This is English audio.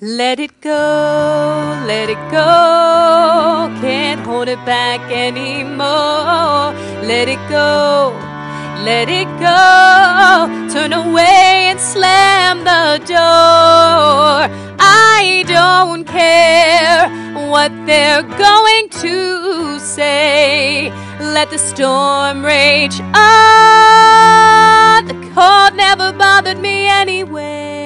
Let it go, let it go. Can't hold it back anymore. Let it go, let it go. Turn away and slam the door. I don't care what they're going to say. Let the storm rage on. The cold never bothered me anyway.